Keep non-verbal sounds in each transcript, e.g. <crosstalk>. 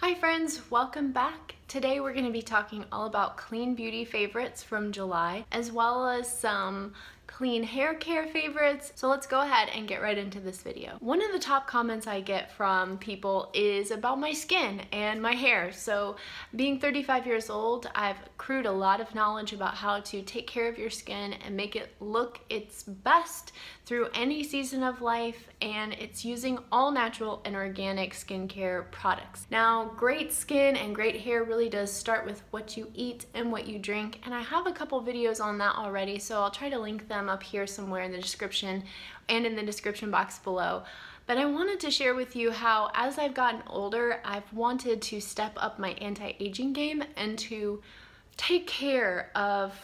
Hi friends, welcome back. Today we're going to be talking all about clean beauty favorites from July, as well as some clean hair care favorites. So let's go ahead and get right into this video. One of the top comments I get from people is about my skin and my hair. So being 35 years old, I've accrued a lot of knowledge about how to take care of your skin and make it look its best through any season of life and it's using all natural and organic skincare products. Now, great skin and great hair really does start with what you eat and what you drink and I have a couple videos on that already so I'll try to link them up here somewhere in the description and in the description box below. But I wanted to share with you how as I've gotten older, I've wanted to step up my anti-aging game and to take care of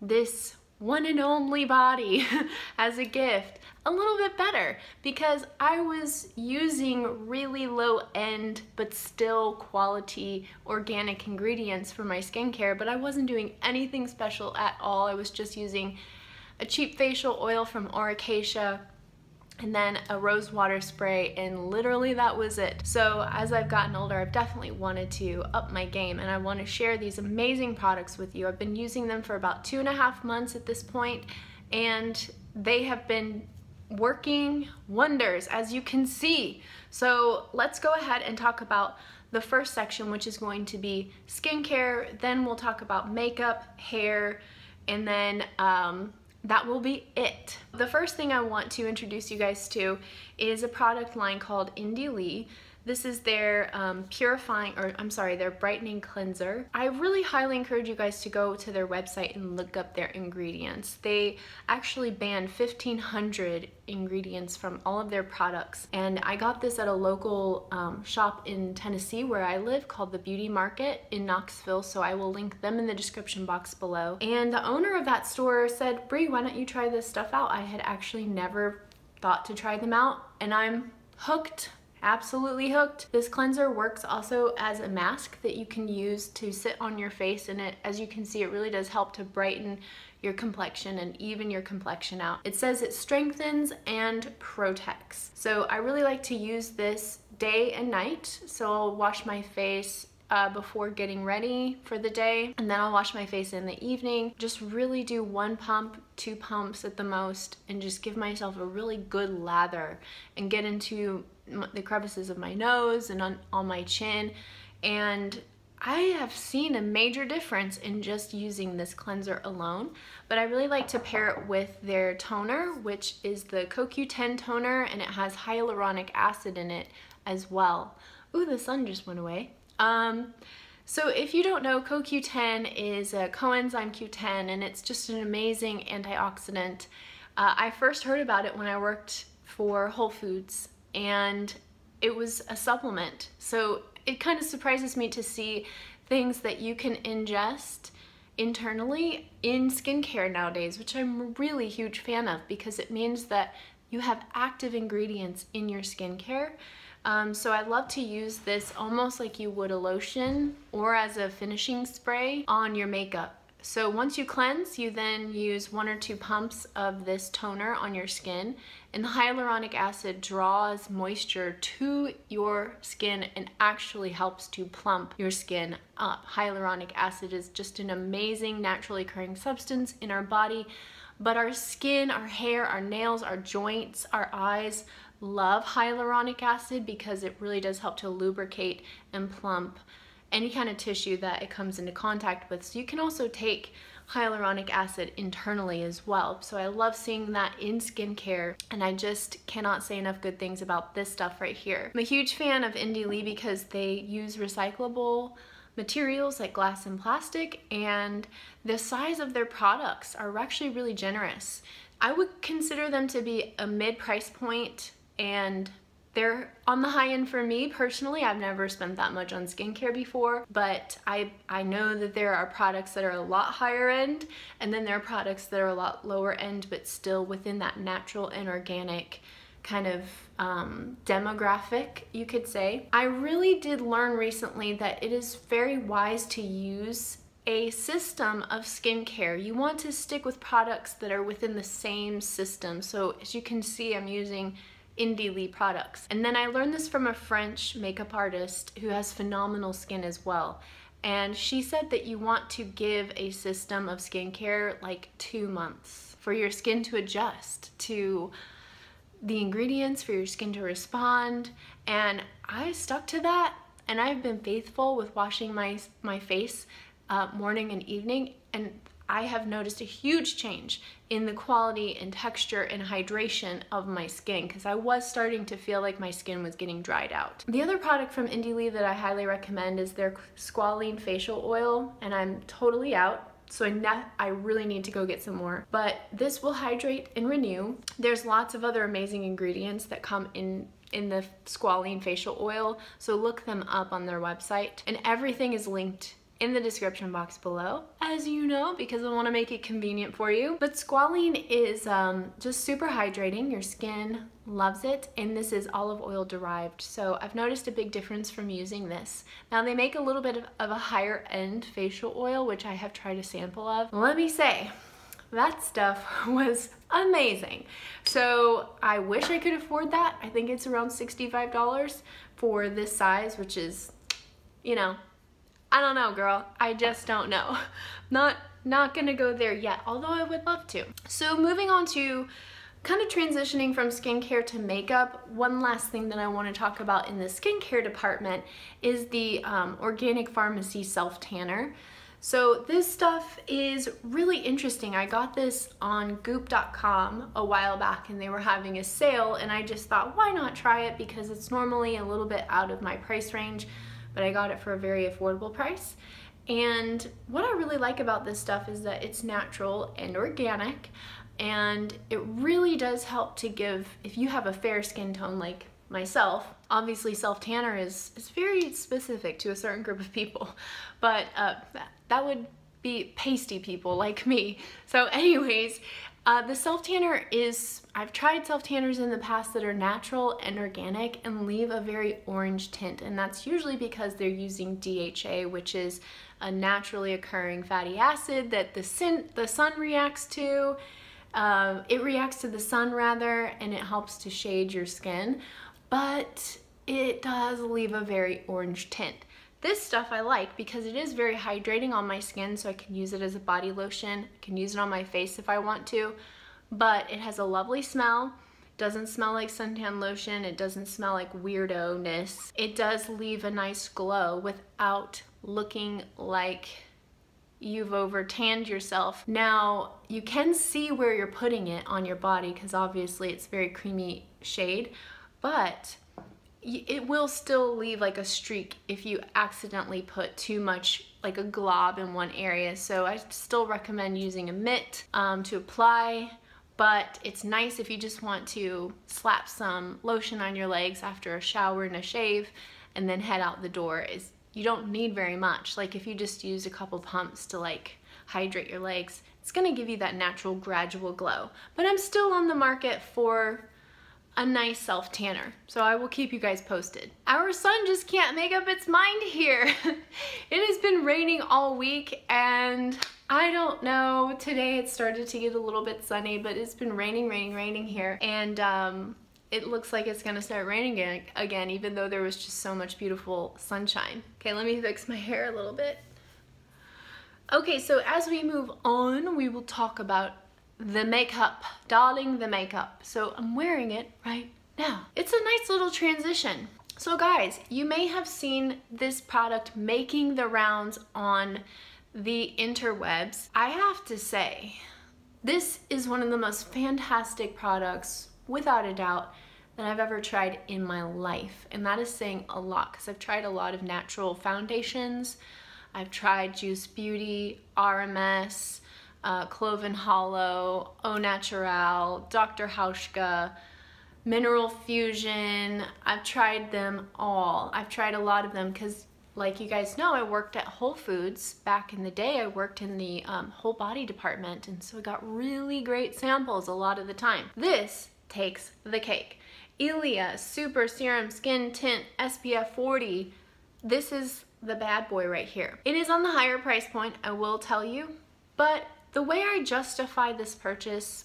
this one and only body <laughs> as a gift a little bit better because I was using really low end but still quality organic ingredients for my skincare but I wasn't doing anything special at all. I was just using a cheap facial oil from Aura Cacia, and then a rose water spray and literally that was it. So as I've gotten older, I've definitely wanted to up my game and I want to share these amazing products with you. I've been using them for about two and a half months at this point and they have been working wonders as you can see. So let's go ahead and talk about the first section which is going to be skincare, then we'll talk about makeup, hair, and then um, that will be it. The first thing I want to introduce you guys to is a product line called Indie Lee. This is their um, purifying, or I'm sorry, their brightening cleanser. I really highly encourage you guys to go to their website and look up their ingredients. They actually banned 1,500 ingredients from all of their products. And I got this at a local um, shop in Tennessee where I live called the Beauty Market in Knoxville. So I will link them in the description box below. And the owner of that store said, Bri, why don't you try this stuff out? I had actually never thought to try them out and I'm hooked absolutely hooked. This cleanser works also as a mask that you can use to sit on your face and it, as you can see, it really does help to brighten your complexion and even your complexion out. It says it strengthens and protects. So I really like to use this day and night. So I'll wash my face uh, before getting ready for the day and then I'll wash my face in the evening. Just really do one pump, two pumps at the most and just give myself a really good lather and get into the crevices of my nose and on, on my chin and I have seen a major difference in just using this cleanser alone, but I really like to pair it with their toner, which is the CoQ10 toner, and it has hyaluronic acid in it as well. Ooh, the sun just went away. Um, so if you don't know, CoQ10 is a coenzyme Q10, and it's just an amazing antioxidant. Uh, I first heard about it when I worked for Whole Foods and it was a supplement. So it kind of surprises me to see things that you can ingest internally in skincare nowadays, which I'm really huge fan of because it means that you have active ingredients in your skincare. Um, so I love to use this almost like you would a lotion or as a finishing spray on your makeup. So once you cleanse, you then use one or two pumps of this toner on your skin and the hyaluronic acid draws moisture to your skin and actually helps to plump your skin up. Hyaluronic acid is just an amazing naturally occurring substance in our body, but our skin, our hair, our nails, our joints, our eyes love hyaluronic acid because it really does help to lubricate and plump any kind of tissue that it comes into contact with. So you can also take hyaluronic acid internally as well. So I love seeing that in skincare and I just cannot say enough good things about this stuff right here. I'm a huge fan of Indie Lee because they use recyclable materials like glass and plastic and the size of their products are actually really generous. I would consider them to be a mid price point and they're on the high end for me personally. I've never spent that much on skincare before, but I, I know that there are products that are a lot higher end, and then there are products that are a lot lower end, but still within that natural and organic kind of um, demographic, you could say. I really did learn recently that it is very wise to use a system of skincare. You want to stick with products that are within the same system. So as you can see, I'm using Indie Lee products. And then I learned this from a French makeup artist who has phenomenal skin as well. And she said that you want to give a system of skincare like two months for your skin to adjust to the ingredients for your skin to respond. And I stuck to that and I've been faithful with washing my, my face uh, morning and evening and I have noticed a huge change in the quality and texture and hydration of my skin because I was starting to feel like my skin was getting dried out. The other product from Indie Lee that I highly recommend is their Squalane Facial Oil and I'm totally out so I, I really need to go get some more. But this will hydrate and renew. There's lots of other amazing ingredients that come in in the squalane facial oil so look them up on their website and everything is linked in the description box below, as you know, because I want to make it convenient for you. But squalane is um, just super hydrating. Your skin loves it, and this is olive oil derived. So I've noticed a big difference from using this. Now they make a little bit of, of a higher end facial oil, which I have tried a sample of. Let me say, that stuff <laughs> was amazing. So I wish I could afford that. I think it's around $65 for this size, which is, you know, I don't know, girl. I just don't know. <laughs> Not not gonna go there yet, although I would love to. So moving on to kind of transitioning from skincare to makeup, one last thing that I want to talk about in the skincare department is the um, Organic Pharmacy Self Tanner. So this stuff is really interesting. I got this on goop.com a while back and they were having a sale and I just thought why not try it because it's normally a little bit out of my price range but I got it for a very affordable price. And what I really like about this stuff is that it's natural and organic and it really does help to give, if you have a fair skin tone like myself, obviously self tanner is, is very specific to a certain group of people, <laughs> but uh, that would be pasty people like me. So anyways, uh, the self tanner is, I've tried self tanners in the past that are natural and organic and leave a very orange tint and that's usually because they're using DHA which is a naturally occurring fatty acid that the, sun, the sun reacts to. Uh, it reacts to the sun rather and it helps to shade your skin but it does leave a very orange tint. This stuff I like because it is very hydrating on my skin so I can use it as a body lotion. I can use it on my face if I want to, but it has a lovely smell. Doesn't smell like suntan lotion. It doesn't smell like weirdo-ness. It does leave a nice glow without looking like you've over tanned yourself. Now, you can see where you're putting it on your body because obviously it's very creamy shade, but it will still leave like a streak if you accidentally put too much like a glob in one area. So I still recommend using a mitt um, to apply but it's nice if you just want to slap some lotion on your legs after a shower and a shave and then head out the door. Is you don't need very much. Like if you just use a couple pumps to like hydrate your legs it's gonna give you that natural gradual glow. But I'm still on the market for a nice self tanner. So I will keep you guys posted. Our sun just can't make up its mind here. <laughs> it has been raining all week and I don't know, today it started to get a little bit sunny, but it's been raining, raining, raining here. And um, it looks like it's gonna start raining again, even though there was just so much beautiful sunshine. Okay, let me fix my hair a little bit. Okay, so as we move on, we will talk about the makeup, darling the makeup. So I'm wearing it right now. It's a nice little transition. So guys, you may have seen this product making the rounds on the interwebs. I have to say, this is one of the most fantastic products, without a doubt, that I've ever tried in my life. And that is saying a lot because I've tried a lot of natural foundations. I've tried Juice Beauty, RMS, uh, Clove & Hallow, Au Naturel, Dr. Hauschka, Mineral Fusion. I've tried them all. I've tried a lot of them because like you guys know, I worked at Whole Foods back in the day. I worked in the um, whole body department and so I got really great samples a lot of the time. This takes the cake. Ilia Super Serum Skin Tint SPF 40. This is the bad boy right here. It is on the higher price point, I will tell you, but the way I justify this purchase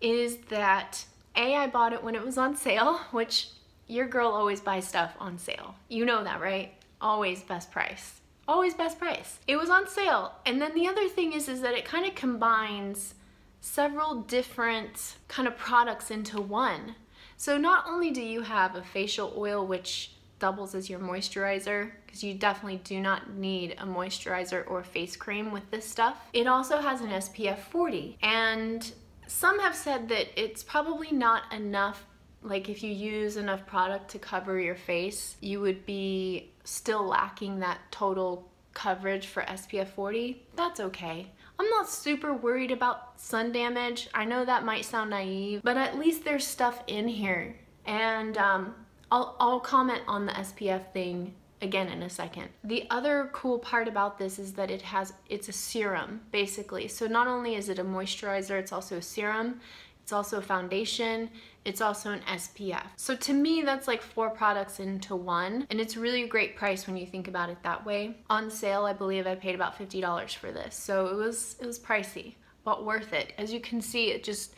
is that A, I bought it when it was on sale, <laughs> which your girl always buys stuff on sale. You know that, right? Always best price. Always best price. It was on sale. And then the other thing is, is that it kind of combines several different kind of products into one. So not only do you have a facial oil, which doubles as your moisturizer, because you definitely do not need a moisturizer or face cream with this stuff. It also has an SPF 40. And some have said that it's probably not enough like if you use enough product to cover your face, you would be still lacking that total coverage for SPF 40. That's okay. I'm not super worried about sun damage. I know that might sound naive, but at least there's stuff in here. And um, I'll, I'll comment on the SPF thing again in a second. The other cool part about this is that it has, it's a serum basically. So not only is it a moisturizer, it's also a serum. It's also a foundation. It's also an SPF. So to me, that's like four products into one. And it's really a great price when you think about it that way. On sale, I believe I paid about $50 for this. So it was, it was pricey, but worth it. As you can see, it just,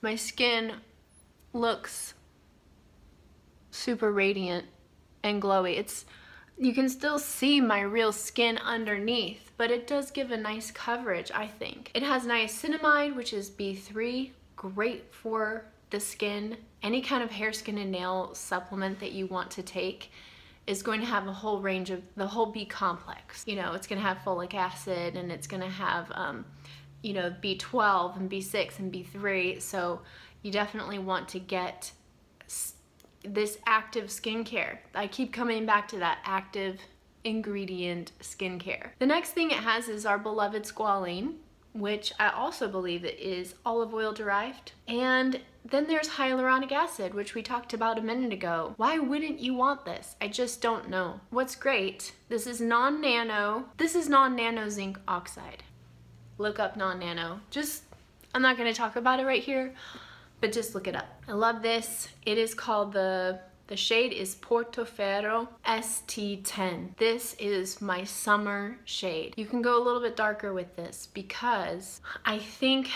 my skin looks super radiant and glowy. It's, you can still see my real skin underneath, but it does give a nice coverage, I think. It has niacinamide, which is B3, great for the skin. Any kind of hair, skin, and nail supplement that you want to take is going to have a whole range of the whole B complex. You know, it's going to have folic acid and it's going to have, um, you know, B12 and B6 and B3. So you definitely want to get this active skincare. I keep coming back to that active ingredient skincare. The next thing it has is our beloved squalene which I also believe it is olive oil derived. And then there's hyaluronic acid, which we talked about a minute ago. Why wouldn't you want this? I just don't know. What's great, this is non-nano, this is non-nano zinc oxide. Look up non-nano. Just, I'm not gonna talk about it right here, but just look it up. I love this. It is called the the shade is Portoferro ST10. This is my summer shade. You can go a little bit darker with this because I think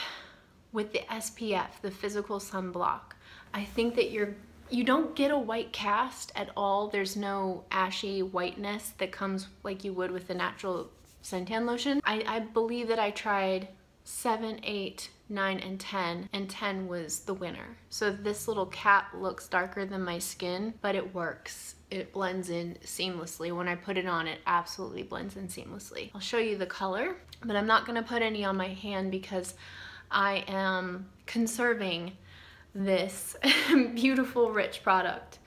with the SPF, the physical sunblock, I think that you're you don't get a white cast at all. There's no ashy whiteness that comes like you would with the natural suntan lotion. I, I believe that I tried 7, 8, 9, and 10, and 10 was the winner. So this little cap looks darker than my skin, but it works. It blends in seamlessly. When I put it on, it absolutely blends in seamlessly. I'll show you the color, but I'm not gonna put any on my hand because I am conserving this <laughs> beautiful, rich product.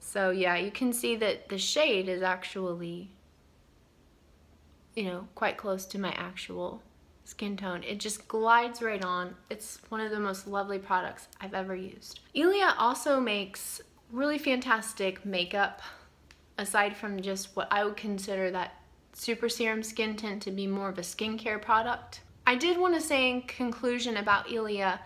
So yeah, you can see that the shade is actually, you know, quite close to my actual skin tone. It just glides right on. It's one of the most lovely products I've ever used. Ilia also makes really fantastic makeup aside from just what I would consider that super serum skin tint to be more of a skincare product. I did want to say in conclusion about Ilia,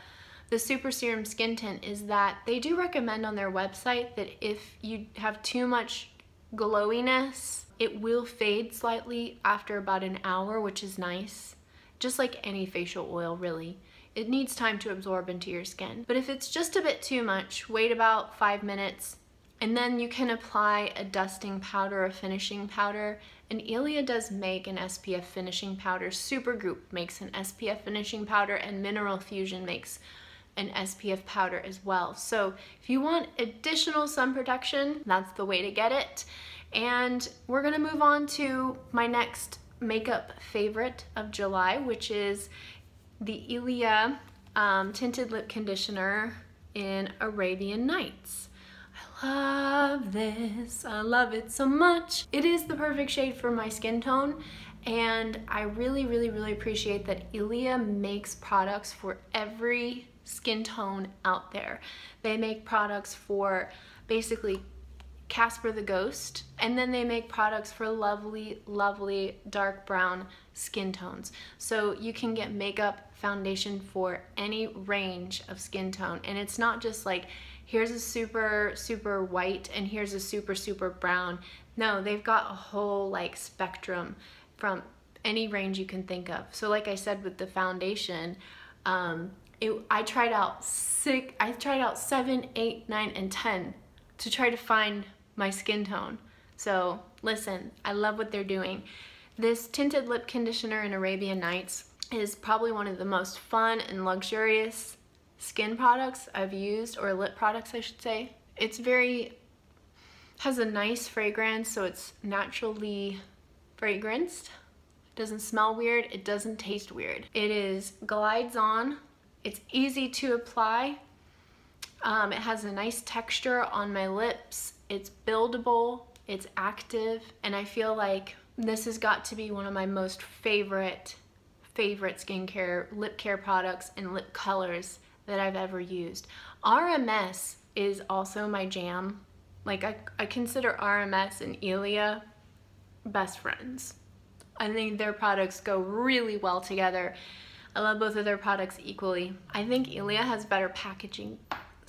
the super serum skin tint is that they do recommend on their website that if you have too much glowiness, it will fade slightly after about an hour, which is nice just like any facial oil really. It needs time to absorb into your skin. But if it's just a bit too much, wait about five minutes and then you can apply a dusting powder, a finishing powder. And Ilia does make an SPF finishing powder. Supergoop makes an SPF finishing powder and Mineral Fusion makes an SPF powder as well. So if you want additional sun protection, that's the way to get it. And we're gonna move on to my next makeup favorite of July, which is the Ilia um, Tinted Lip Conditioner in Arabian Knights. I love this. I love it so much. It is the perfect shade for my skin tone and I really, really, really appreciate that Ilia makes products for every skin tone out there. They make products for basically Casper the Ghost, and then they make products for lovely, lovely dark brown skin tones. So you can get makeup foundation for any range of skin tone, and it's not just like, here's a super, super white and here's a super, super brown. No, they've got a whole like spectrum from any range you can think of. So like I said with the foundation, um, it, I tried out six, I tried out seven, eight, nine, and 10 to try to find my skin tone. So listen, I love what they're doing. This tinted lip conditioner in Arabian Knights is probably one of the most fun and luxurious skin products I've used, or lip products I should say. It's very, has a nice fragrance, so it's naturally fragranced. It doesn't smell weird, it doesn't taste weird. It is glides on, it's easy to apply. Um, it has a nice texture on my lips. It's buildable, it's active, and I feel like this has got to be one of my most favorite, favorite skincare, lip care products and lip colors that I've ever used. RMS is also my jam. Like I, I consider RMS and Ilia best friends. I think their products go really well together. I love both of their products equally. I think Ilia has better packaging.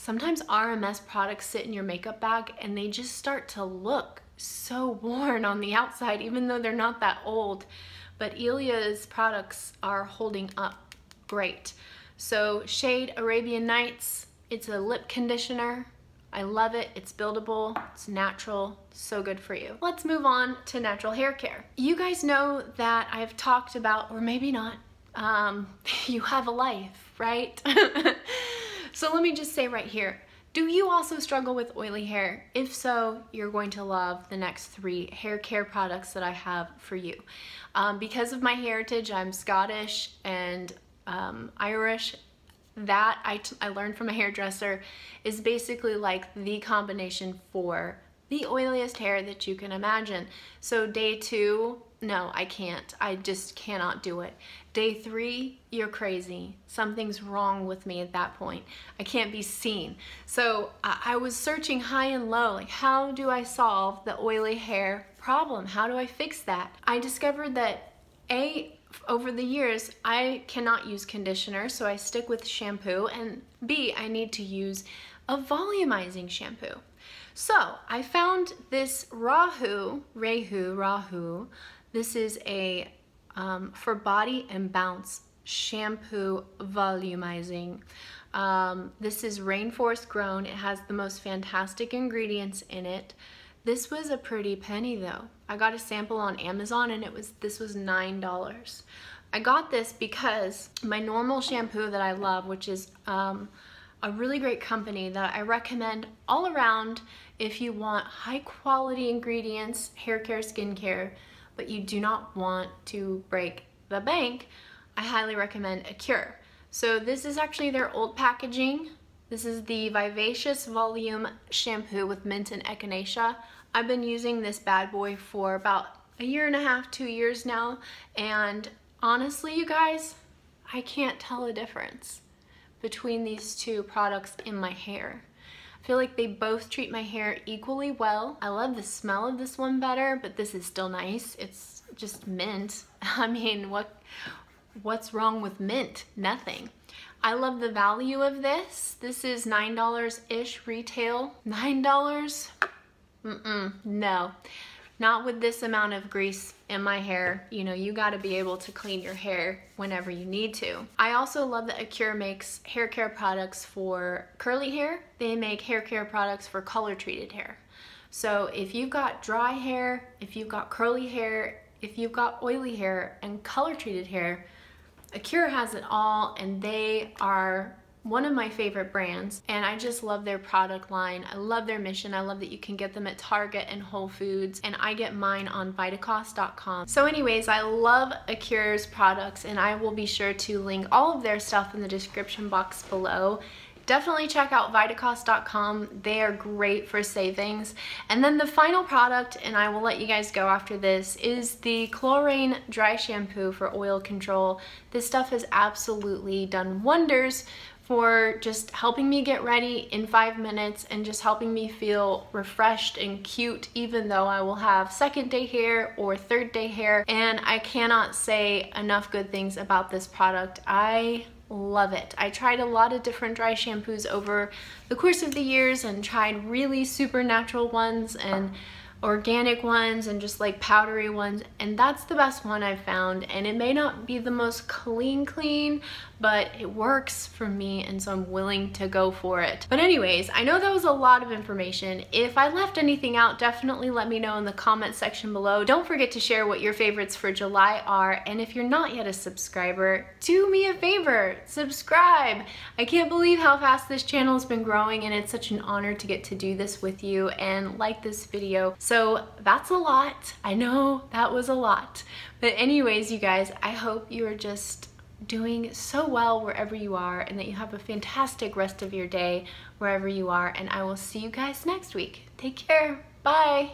Sometimes RMS products sit in your makeup bag and they just start to look so worn on the outside even though they're not that old. But Ilia's products are holding up great. So shade Arabian Knights, it's a lip conditioner. I love it, it's buildable, it's natural, so good for you. Let's move on to natural hair care. You guys know that I've talked about, or maybe not, um, <laughs> you have a life, right? <laughs> so let me just say right here, do you also struggle with oily hair? If so, you're going to love the next three hair care products that I have for you. Um, because of my heritage, I'm Scottish and um, Irish that I, I learned from a hairdresser is basically like the combination for the oiliest hair that you can imagine. So day two, no, I can't. I just cannot do it. Day three, you're crazy. Something's wrong with me at that point. I can't be seen. So I was searching high and low, like how do I solve the oily hair problem? How do I fix that? I discovered that A, over the years, I cannot use conditioner, so I stick with shampoo, and B, I need to use a volumizing shampoo. So I found this Rahu, Rehu, Rahu. This is a um, for body and bounce shampoo volumizing. Um, this is rainforest grown. It has the most fantastic ingredients in it. This was a pretty penny though. I got a sample on Amazon and it was this was $9. I got this because my normal shampoo that I love, which is um, a really great company that I recommend all around if you want high quality ingredients, hair care, skincare, but you do not want to break the bank, I highly recommend Acure. So this is actually their old packaging. This is the Vivacious Volume Shampoo with Mint and Echinacea. I've been using this bad boy for about a year and a half, two years now, and honestly, you guys, I can't tell a difference between these two products in my hair. I feel like they both treat my hair equally well. I love the smell of this one better, but this is still nice. It's just mint. <laughs> I mean, what what's wrong with mint? Nothing. I love the value of this. This is $9-ish retail. $9? Mm-mm, no. Not with this amount of grease in my hair. You know, you gotta be able to clean your hair whenever you need to. I also love that Acure makes hair care products for curly hair. They make hair care products for color treated hair. So if you've got dry hair, if you've got curly hair, if you've got oily hair and color treated hair, Acure has it all and they are one of my favorite brands and I just love their product line. I love their mission. I love that you can get them at Target and Whole Foods and I get mine on Vitacost.com. So anyways, I love Acure's products and I will be sure to link all of their stuff in the description box below definitely check out Vitacost.com. They are great for savings. And then the final product, and I will let you guys go after this, is the Klorane Dry Shampoo for Oil Control. This stuff has absolutely done wonders for just helping me get ready in five minutes and just helping me feel refreshed and cute even though I will have second day hair or third day hair and I cannot say enough good things about this product. I love it. I tried a lot of different dry shampoos over the course of the years and tried really super natural ones and organic ones and just like powdery ones and that's the best one I've found and it may not be the most clean clean but it works for me and so I'm willing to go for it. But anyways, I know that was a lot of information. If I left anything out, definitely let me know in the comment section below. Don't forget to share what your favorites for July are, and if you're not yet a subscriber, do me a favor, subscribe. I can't believe how fast this channel has been growing and it's such an honor to get to do this with you and like this video. So that's a lot. I know that was a lot. But anyways, you guys, I hope you are just doing so well wherever you are and that you have a fantastic rest of your day wherever you are and I will see you guys next week. Take care. Bye.